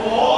오!